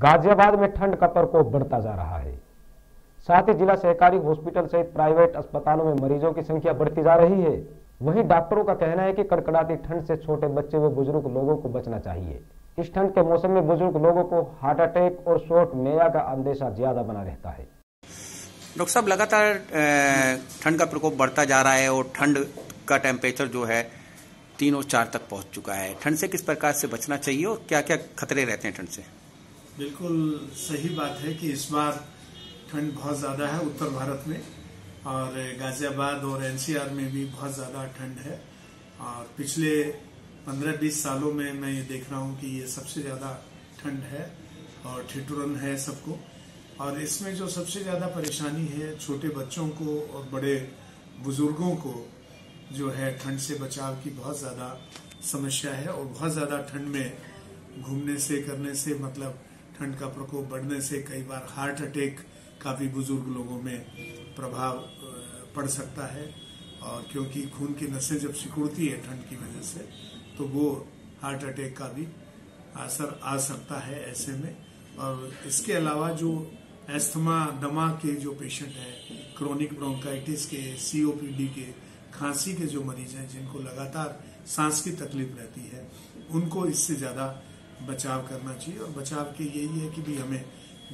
गाजियाबाद में ठंड का प्रकोप बढ़ता जा रहा है। साथ ही जिला सहकारी हॉस्पिटल सहित प्राइवेट अस्पतालों में मरीजों की संख्या बढ़ती जा रही है। वहीं डॉक्टरों का कहना है कि कड़कड़ाती ठंड से छोटे बच्चे व बुज़ुर्ग लोगों को बचना चाहिए। इस ठंड के मौसम में बुज़ुर्ग लोगों को हार्ट अटैक और शोट मेया का अंदेशा ज़्यादा बना रहता है। डॉक्टर साहब, लगातार ठंड का प्रकोप बढ़ता जा रहा है और ठंड का टेम्परेचर जो है, तीन और चार तक पहुँच चुका है। ठंड से किस प्रकार से बचना चाहिए और क्या क्या खतरे रहते हैं ठंड से? बिल्कुल सही बात है कि इस बार ठंड बहुत ज़्यादा है उत्तर भारत में और गाजियाबाद और एनसीआर में भी बहुत ज़्यादा ठंड है। और पिछले 15-20 सालों में मैं ये देख रहा हूँ कि ये सबसे ज़्यादा ठंड है और ठिठुरन है सबको। और इसमें जो सबसे ज़्यादा परेशानी है, छोटे बच्चों को और बड़े बुज़ुर्गों को जो है ठंड से बचाव की बहुत ज़्यादा समस्या है और बहुत ज़्यादा ठंड में घूमने से, करने से मतलब ठंड का प्रकोप बढ़ने से कई बार हार्ट अटैक का भी बुज़ुर्ग लोगों में प्रभाव पड़ सकता है। और क्योंकि खून की नसें जब सिकुड़ती है ठंड की वजह से तो वो हार्ट अटैक का भी असर आ सकता है ऐसे में। और इसके अलावा जो एस्थमा, दमा के जो पेशेंट है, क्रोनिक ब्रोंकाइटिस के सीओपीडी के, खांसी के जो मरीज़ हैं, जिनको लगातार सांस की तकलीफ़ रहती है, उनको इससे ज़्यादा बचाव करना चाहिए और बचाव के यही है कि भी हमें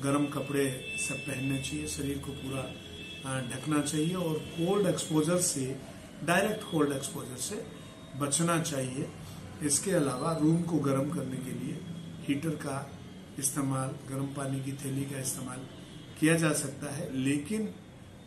गर्म कपड़े सब पहनने चाहिए, शरीर को पूरा ढकना चाहिए और कोल्ड एक्सपोजर से डायरेक्ट कोल्ड एक्सपोजर से बचना चाहिए। इसके अलावा रूम को गर्म करने के लिए हीटर का इस्तेमाल, गर्म पानी की थैली का इस्तेमाल किया जा सकता है। लेकिन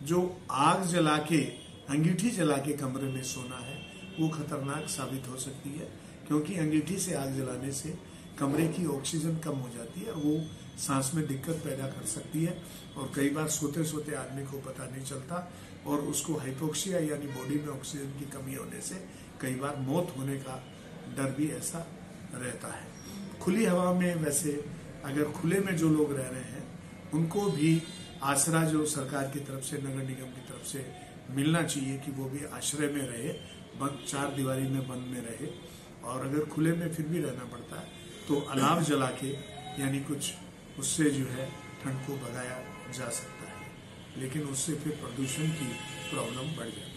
जो आग जला के, अंगीठी जला के कमरे में सोना है, वो खतरनाक साबित हो सकती है, क्योंकि अंगीठी से आग जलाने से कमरे की ऑक्सीजन कम हो जाती है और वो सांस में दिक्कत पैदा कर सकती है और कई बार सोते सोते आदमी को पता नहीं चलता और उसको हाइपोक्सिया यानी बॉडी में ऑक्सीजन की कमी होने से कई बार मौत होने का डर भी ऐसा रहता है। खुली हवा में वैसे अगर खुले में जो लोग रह रहे हैं, उनको भी आसरा जो सरकार की तरफ़ से, नगर निगम की तरफ़ से मिलना चाहिए कि वो भी आश्रय में रहे, बंद, चार दीवारी में बंद में रहे और अगर खुले में फिर भी रहना पड़ता है तो अलाव जला के, यानी कुछ उससे जो है ठंड को भगाया जा सकता है। लेकिन उससे फिर प्रदूषण की प्रॉब्लम बढ़ जाती है।